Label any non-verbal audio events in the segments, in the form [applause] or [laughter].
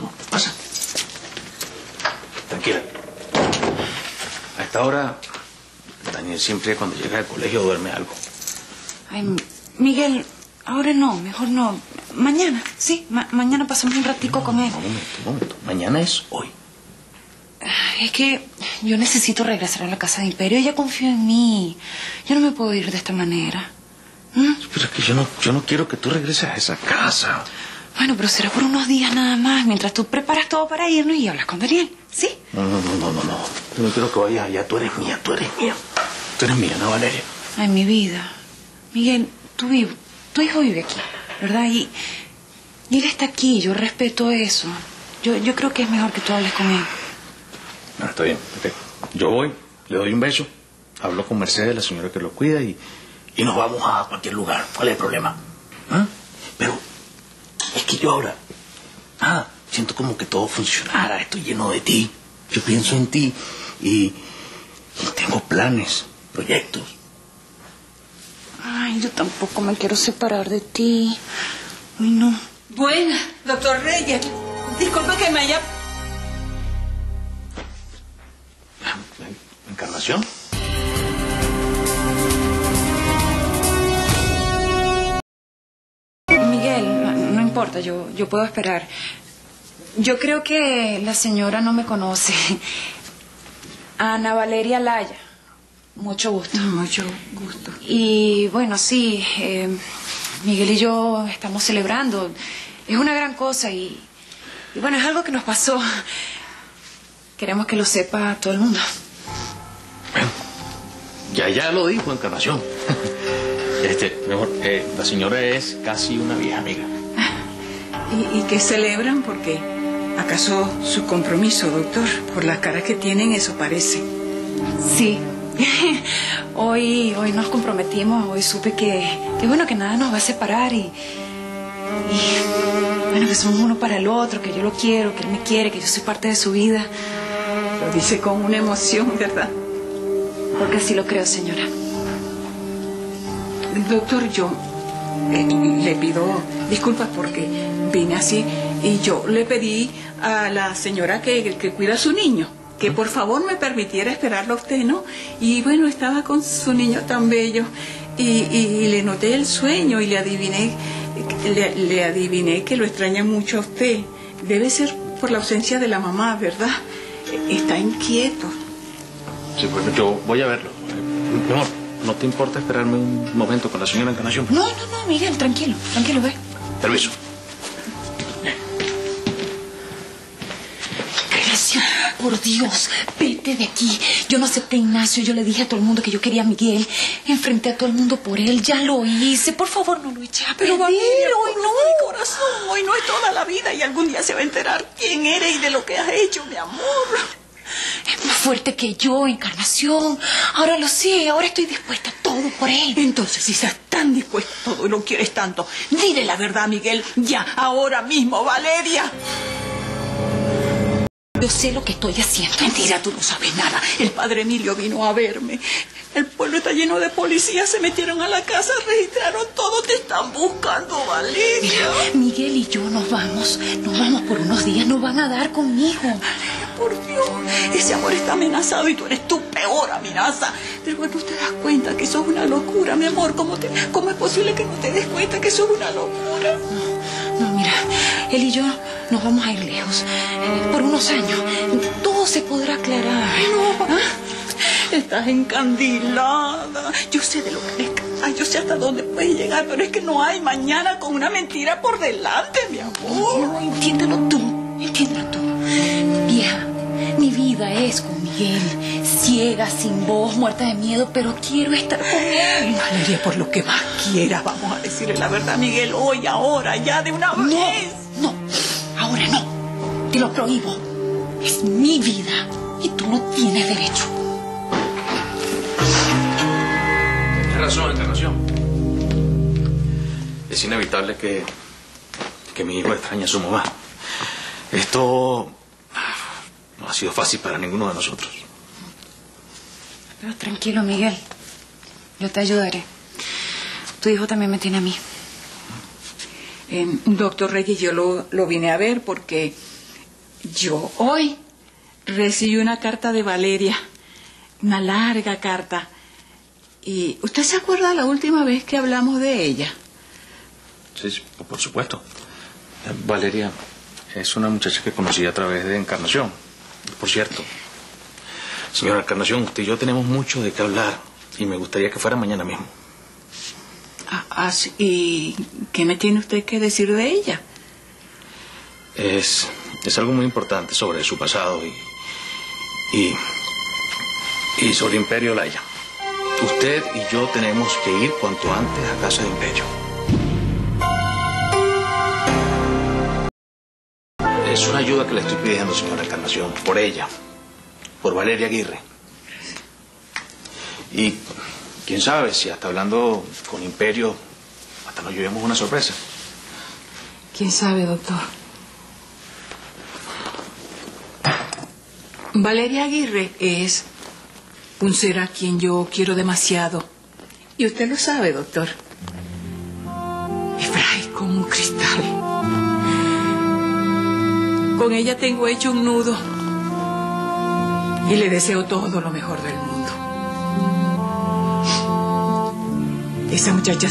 no, pasa. Tranquila. A esta hora, Daniel siempre cuando llega del colegio duerme algo. Ay, Miguel, ahora no, mejor no. Mañana, sí, ma- mañana pasamos un ratico con él. Un momento, un momento. Mañana es hoy. Es que yo necesito regresar a la casa de Imperio. Ella confía en mí. Yo no me puedo ir de esta manera. ¿Mm? Pero es que yo no, yo no quiero que tú regreses a esa casa. Bueno, pero será por unos días nada más, mientras tú preparas todo para irnos y hablas con Daniel, ¿sí? No, no, no, no, no, no. Yo no quiero que vayas allá. Tú eres mía, tú eres mía. Tú eres mía, ¿no, Valeria? Ay, mi vida. Miguel, tú vives, tu hijo vive aquí, ¿verdad? Y, y él está aquí, yo respeto eso. Yo, yo creo que es mejor que tú hables con él. Bueno, está bien. Yo voy, le doy un beso, hablo con Mercedes, la señora que lo cuida, y, y nos vamos a cualquier lugar. ¿Cuál es el problema? ¿Ah? Pero es que yo ahora, ah, siento como que todo funcionara. Estoy lleno de ti. Yo pienso en ti y, y tengo planes, proyectos. Ay, yo tampoco me quiero separar de ti. Ay, no. Buena, doctor Reyes. Disculpe que me haya... ¿Encarnación? Miguel, importa, yo, yo puedo esperar. Yo creo que la señora no me conoce. [laughs] Ana Valeria Laya. Mucho gusto. Mucho gusto. Y bueno, sí, eh, Miguel y yo estamos celebrando. Es una gran cosa y, y bueno, es algo que nos pasó. Queremos que lo sepa todo el mundo. Ya, ya lo dijo Encarnación. [laughs] Este, mejor, eh, la señora es casi una vieja amiga. ¿Y, y qué celebran? Porque ¿acaso su compromiso, doctor? Por la cara que tienen, eso parece. Sí. [laughs] hoy, hoy nos comprometimos, hoy supe que, que bueno, que nada nos va a separar y, y bueno, que somos uno para el otro, que yo lo quiero, que él me quiere, que yo soy parte de su vida. Lo dice con una emoción, ¿verdad? Porque así lo creo, señora. Doctor, yo eh, le pido disculpas porque vine así y yo le pedí a la señora que, que cuida a su niño que por favor me permitiera esperarlo a usted, ¿no? Y bueno, estaba con su niño tan bello y, y- y le noté el sueño y le adiviné, le, le adiviné que lo extraña mucho a usted. Debe ser por la ausencia de la mamá, ¿verdad? Está inquieto. Sí, bueno, yo voy a verlo. Mi amor, ¿no te importa esperarme un momento con la señora Encarnación? No, no, no, Miguel, tranquilo, tranquilo, ve. Permiso. Por Dios, vete de aquí. Yo no acepté a Ignacio, yo le dije a todo el mundo que yo quería a Miguel. Enfrenté a todo el mundo por él, ya lo hice. Por favor, no lo eche a Pero. Valeria, hoy no mi corazón, hoy no es toda la vida y algún día se va a enterar quién eres y de lo que has hecho, mi amor. Es más fuerte que yo, Encarnación. Ahora lo sé, ahora estoy dispuesta a todo por él. Entonces, si estás tan dispuesto a todo y lo quieres tanto, dile la verdad, Miguel, ya, ahora mismo, Valeria. Yo sé lo que estoy haciendo. Mentira, tú no sabes nada. El padre Emilio vino a verme. El pueblo está lleno de policías, se metieron a la casa, registraron todo, te están buscando, Valeria. Miguel y yo nos vamos. Nos vamos por unos días, nos van a dar conmigo. Por Dios, ese amor está amenazado y tú eres tu peor amenaza. Pero cuando te das cuenta que eso es una locura, mi amor, ¿cómo, te- ¿cómo es posible que no te des cuenta que eso es una locura? No, mira, él y yo nos vamos a ir lejos. eh, Por unos años. Todo se podrá aclarar. No, ¿Ah? estás encandilada. Yo sé de lo que eres yo sé hasta dónde puedes llegar, pero es que no hay mañana con una mentira por delante, mi amor. No, entiéndelo tú, entiéndelo tú. Vieja, mi vida es con Miguel. Ciega, sin voz, muerta de miedo, pero quiero estar con él. Valeria, por lo que más quieras, vamos a decirle la verdad, Miguel, hoy, ahora, ya de una No, vez. Te lo prohíbo. Es mi vida y tú no tienes derecho. Tienes razón, Encarnación. Es inevitable que, que mi hijo extrañe a su mamá. Esto no ha sido fácil para ninguno de nosotros. Pero tranquilo, Miguel. Yo te ayudaré. Tu hijo también me tiene a mí. Eh, doctor Reyes, yo lo, lo vine a ver porque Yo hoy recibí una carta de Valeria, una larga carta. ¿Y usted se acuerda la última vez que hablamos de ella? Sí, por supuesto. Eh, Valeria es una muchacha que conocí a través de Encarnación. Por cierto, señora Encarnación, usted y yo tenemos mucho de qué hablar y me gustaría que fuera mañana mismo. Ah, ah, sí. ¿Y qué me tiene usted que decir de ella? Es, es algo muy importante sobre su pasado y, y, y sobre Imperio Laya. Usted y yo tenemos que ir cuanto antes a casa de Imperio. Es una ayuda que le estoy pidiendo, señora Encarnación, por ella, por Valeria Aguirre. Y quién sabe si hasta hablando con Imperio, hasta nos llevemos una sorpresa. ¿Quién sabe, doctor? Valeria Aguirre es un ser a quien yo quiero demasiado. Y usted lo sabe, doctor. Es frágil como un cristal. Con ella tengo hecho un nudo. Y le deseo todo lo mejor del mundo. Esa muchacha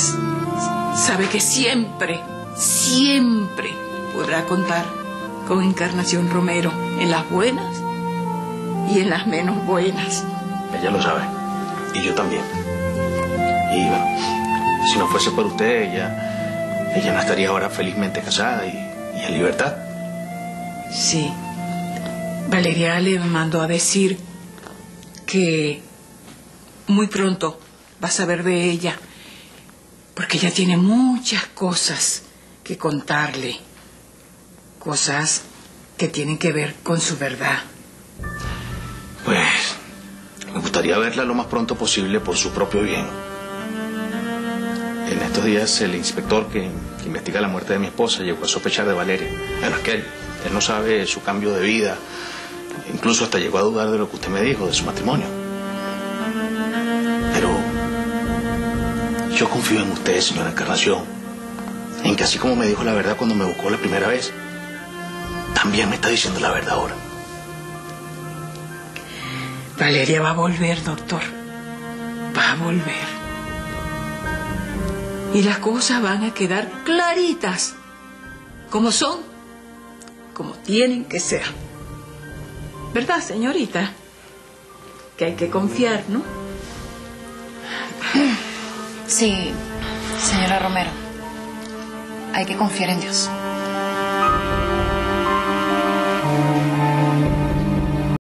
sabe que siempre, siempre podrá contar con Encarnación Romero en las buenas y en las menos buenas. Ella lo sabe. Y yo también. Y bueno, si no fuese por usted, ella, ella no estaría ahora felizmente casada y, y en libertad. Sí. Valeria le mandó a decir que muy pronto va a saber de ella, porque ella tiene muchas cosas que contarle, cosas que tienen que ver con su verdad. Gustaría verla lo más pronto posible por su propio bien. En estos días el inspector que, investiga la muerte de mi esposa llegó a sospechar de Valeria. Bueno, es que él, él no sabe su cambio de vida. Incluso hasta llegó a dudar de lo que usted me dijo, de su matrimonio. Pero yo confío en usted, señora Encarnación. En que así como me dijo la verdad cuando me buscó la primera vez, también me está diciendo la verdad ahora. Valeria va a volver, doctor. Va a volver. Y las cosas van a quedar claritas, como son, como tienen que ser. ¿Verdad, señorita? Que hay que confiar, ¿no? Sí, señora Romero. Hay que confiar en Dios.